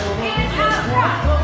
Hands up!